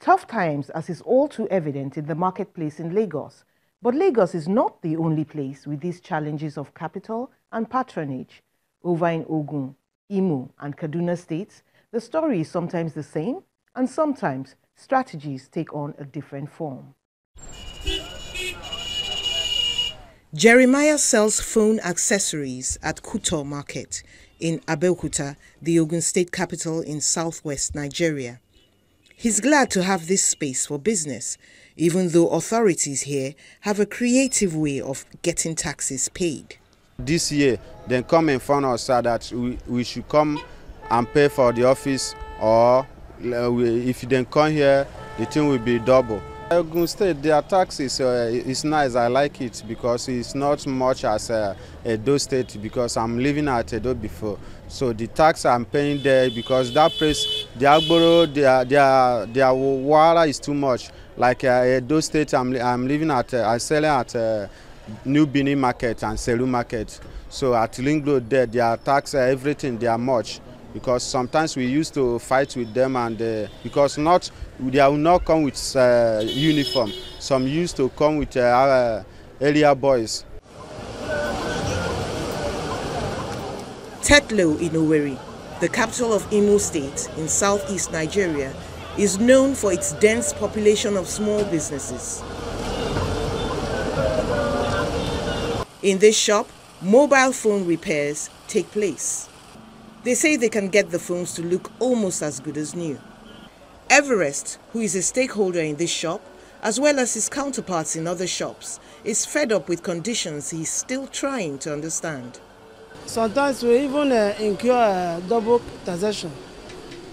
Tough times as is all too evident in the marketplace in Lagos. But Lagos is not the only place with these challenges of capital and patronage. Over in Ogun, Imo and Kaduna states, the story is sometimes the same and sometimes strategies take on a different form. Jeremiah sells phone accessories at Kuto Market in Abeokuta, the Ogun State capital in southwest Nigeria. He's glad to have this space for business, even though authorities here have a creative way of getting taxes paid. This year, they come in front of us that we, we should come and pay for the office or uh, if they come here, the thing will be double. Ogun State, their taxes uh, is nice. I like it because it's not much as uh, Edo State because I'm living at Edo before. So the tax I'm paying there because that place, the Agboro, their their their water is too much. Like uh, Edo State, I'm I'm living at uh, I sell at uh, New Bini Market and Selu Market. So at Linglo there, their tax, uh, everything, they are much because sometimes we used to fight with them and uh, because not they will not come with uh, uniform some used to come with uh, our area boys Tetlow in Owerri, the capital of Imo State in southeast Nigeria, is known for its dense population of small businesses. In this shop, mobile phone repairs take place. They say they can get the phones to look almost as good as new. Everest, who is a stakeholder in this shop, as well as his counterparts in other shops, is fed up with conditions he's still trying to understand. Sometimes we even uh, incur uh, double taxation.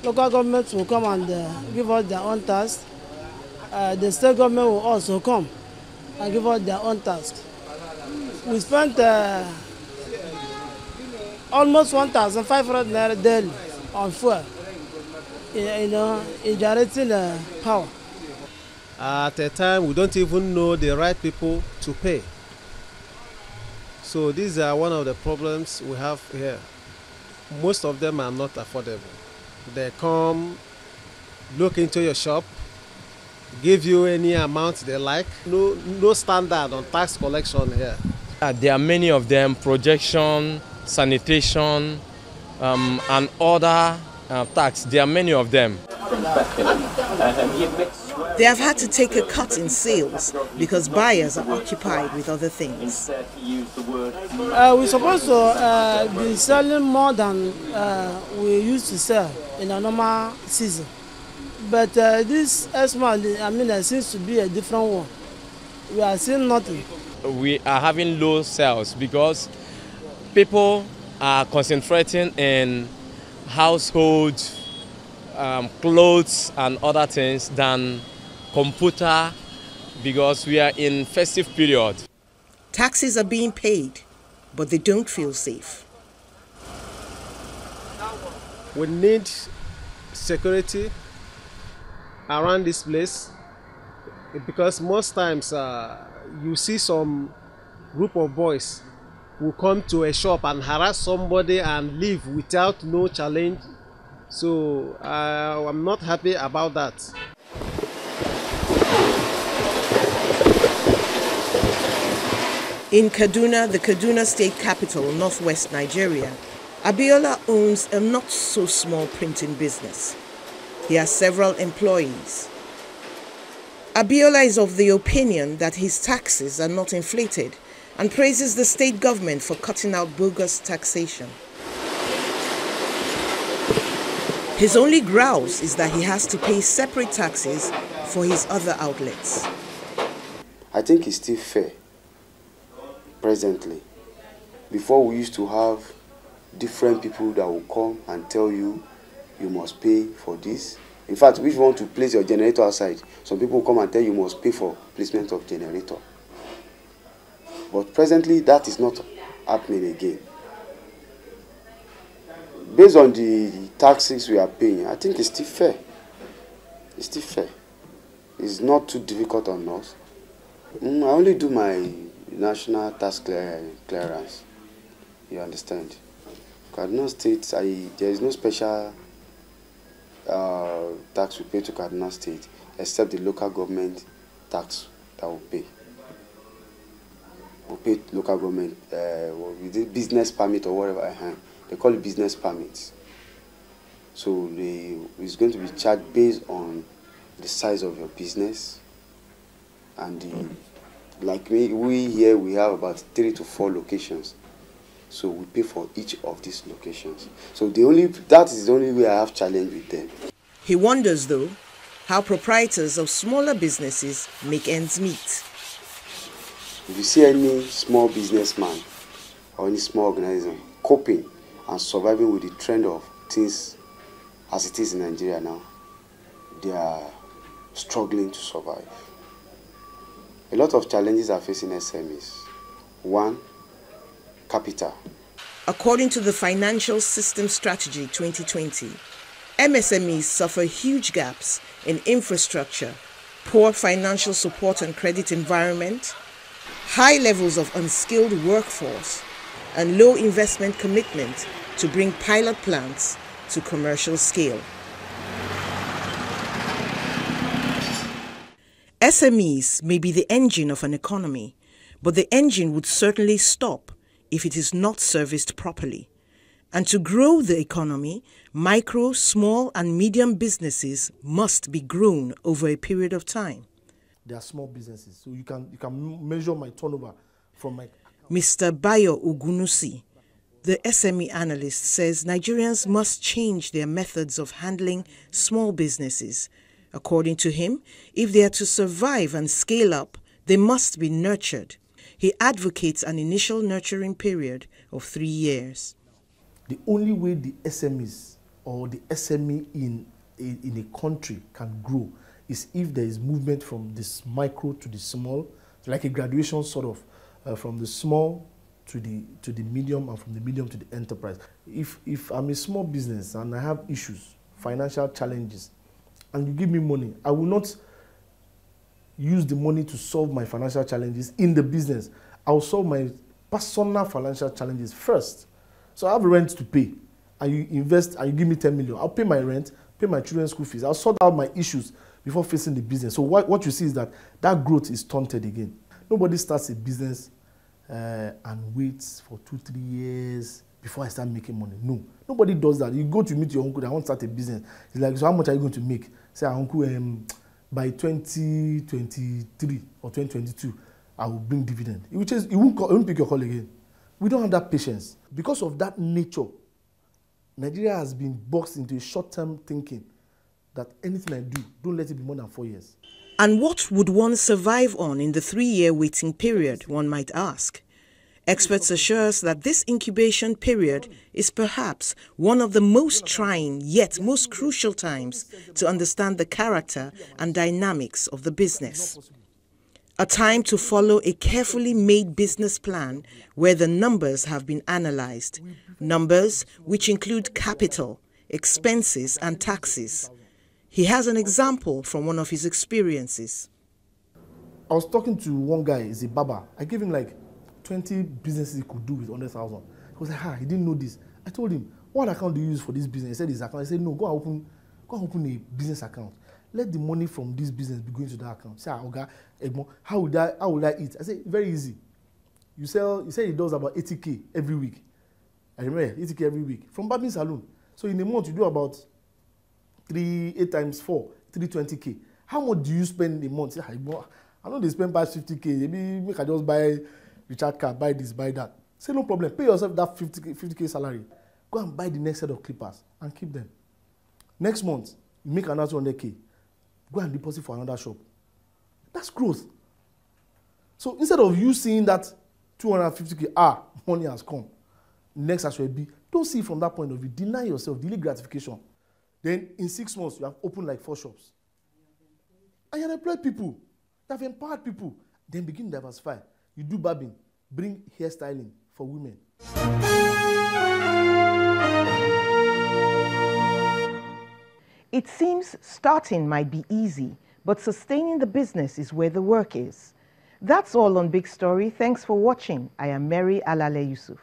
Local governments will come and uh, give us their own tax. Uh, the state government will also come and give us their own tax. We spent uh, almost 1,500 naira daily on fuel, you know, in generating uh, power. At a time, we don't even know the right people to pay. So these are one of the problems we have here. Most of them are not affordable. They come, look into your shop, give you any amount they like. No, no standard on tax collection here. Uh, there are many of them, projection, sanitation, um, and other uh, tax. There are many of them. They have had to take a cut in sales because buyers are occupied with other things. Uh, we're supposed to uh, be selling more than uh, we used to sell in a normal season. But uh, this month, I mean, it seems to be a different one. We are seeing nothing. We are having low sales because people are concentrating in household um, clothes and other things than computer because we are in festive period. Taxes are being paid, but they don't feel safe. We need security around this place because most times uh, you see some group of boys will come to a shop and harass somebody and leave without no challenge. So uh, I'm not happy about that. In Kaduna, the Kaduna state capital, northwest Nigeria, Abiola owns a not so small printing business. He has several employees. Abiola is of the opinion that his taxes are not inflated and praises the state government for cutting out bogus taxation. His only grouse is that he has to pay separate taxes for his other outlets. I think it's still fair presently. Before we used to have different people that will come and tell you you must pay for this. In fact, if you want to place your generator outside, some people come and tell you, you must pay for placement of generator. But presently, that is not happening again. Based on the taxes we are paying, I think it's still fair. It's still fair. It's not too difficult on us. Mm, I only do my national tax clear, clearance. You understand? Kaduna State, I, there is no special uh, tax we pay to Kaduna State. except the local government tax that we pay. We pay local government uh, business permit or whatever. Uh, they call it business permits. So they, it's going to be charged based on the size of your business and the, like me, we here we have about three to four locations. So we pay for each of these locations. So the only that is the only way I have challenge with them. He wonders though how proprietors of smaller businesses make ends meet. If you see any small businessman or any small organization coping and surviving with the trend of things as it is in Nigeria now, they are struggling to survive. A lot of challenges are facing SMEs. One, capital. According to the Financial System Strategy 2020, MSMEs suffer huge gaps in infrastructure, poor financial support and credit environment, high levels of unskilled workforce, and low investment commitment to bring pilot plants to commercial scale. SMEs may be the engine of an economy, but the engine would certainly stop if it is not serviced properly. And to grow the economy, micro, small, and medium businesses must be grown over a period of time. They are small businesses, so you can you can measure my turnover from my. Mr. Bayo Ugunusi, the SME analyst, says Nigerians must change their methods of handling small businesses According to him, if they are to survive and scale up, they must be nurtured. He advocates an initial nurturing period of three years. The only way the SMEs or the SME in a, in a country can grow is if there is movement from this micro to the small, like a graduation sort of uh, from the small to the to the medium and from the medium to the enterprise. If if I'm a small business and I have issues, financial challenges, and you give me money, I will not use the money to solve my financial challenges in the business. I will solve my personal financial challenges first. So I have rent to pay, and you invest and you give me 10 million. I'll pay my rent, pay my children's school fees. I'll sort out my issues before facing the business. So what, what you see is that that growth is stunted again. Nobody starts a business uh, and waits for two, three years before I start making money. No, nobody does that. You go to meet your uncle, I want to start a business. He's like, so how much are you going to make? Say, uncle, um, by 2023 or 2022, I will bring dividend. Will, just, he won't, call, he won't pick your call again. We don't have that patience. Because of that nature, Nigeria has been boxed into short-term thinking that anything I do, don't let it be more than four years. And what would one survive on in the three-year waiting period, one might ask? Experts assure us that this incubation period is perhaps one of the most trying yet most crucial times to understand the character and dynamics of the business. A time to follow a carefully made business plan where the numbers have been analyzed. Numbers which include capital, expenses, and taxes. He has an example from one of his experiences. I was talking to one guy, he's a barber. I gave him like 20 businesses he could do with 100,000. He was like, ah, he didn't know this. I told him, what account do you use for this business? He said his account. I said, no, go and open, go and open a business account. Let the money from this business be going to that account. Say, ah, Oga, Egmon, how would I, how would I eat? I said, very easy. You sell, you say he does about 80k every week. I remember 80k every week from barbing salon. So in a month you do about three, eight times four, 320k. How much do you spend a month? Say, ah, I know they spend past 50k. Maybe make I just buy recharge card buy this buy that. Say no problem. Pay yourself that 50 50 k salary. Go and buy the next set of clippers and keep them. Next month you make another 200 k. Go and deposit for another shop. That's growth. So instead of you seeing that 250 k ah money has come. Next as well be don't see from that point of view. Deny yourself delay gratification then in six months you have opened like four shops and you have employed people you have empowered people then begin diversify you do barbing bring hairstyling for women. It seems starting might be easy, but sustaining the business is where the work is. That's all on Big Story. Thanks for watching. I am Mary Alale Yusuf.